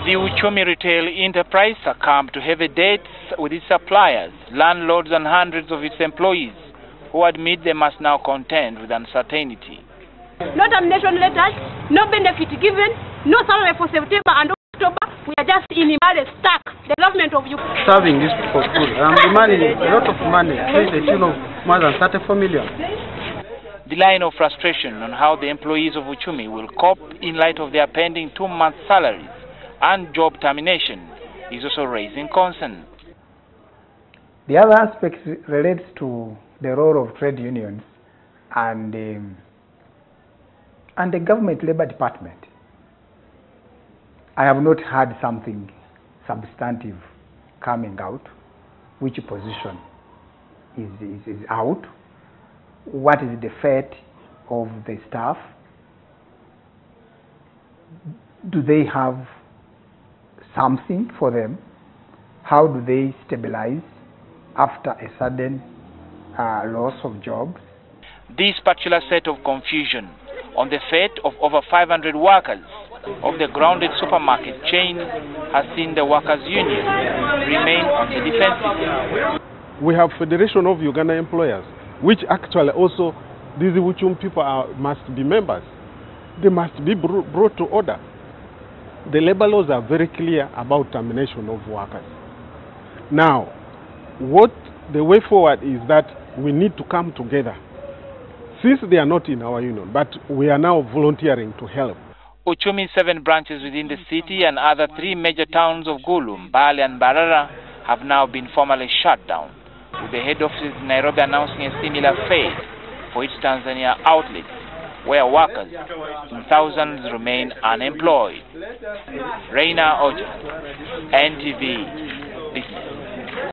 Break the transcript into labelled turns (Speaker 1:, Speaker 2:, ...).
Speaker 1: The Uchumi Retail Enterprise succumbed to heavy debts with its suppliers, landlords and hundreds of its employees who admit they must now contend with uncertainty.
Speaker 2: No termination letters, no benefit given, no salary for September and October. We are just in Imale stuck. The government of Uganda.
Speaker 3: serving these people food. I'm um, demanding a lot of money, to the tune of more than 34 million.
Speaker 1: The line of frustration on how the employees of Uchumi will cope in light of their pending two-month salaries and job termination is also raising concern.
Speaker 4: The other aspect relates to the role of trade unions and um, and the government labor department. I have not heard something substantive coming out. Which position is, is, is out? What is the fate of the staff? Do they have something for them? How do they stabilize after a sudden uh, loss of jobs?
Speaker 1: This particular set of confusion on the fate of over 500 workers of the grounded supermarket chain has seen the workers' union remain on the defensive.
Speaker 5: we have Federation of Uganda Employers, which actually also these Uchumi people are, must be members. They must be brought to order. The labor laws are very clear about termination of workers. Now, what the way forward is that we need to come together. Since they are not in our union, but we are now volunteering to help.
Speaker 1: Uchumi's seven branches within the city and other three major towns of Gulu, Mbale and Mbarara have now been formally shut down, with the head office in Nairobi announcing a similar fate for its Tanzania outlets, where workers in thousands remain unemployed. Reina Oja, NTV, Business.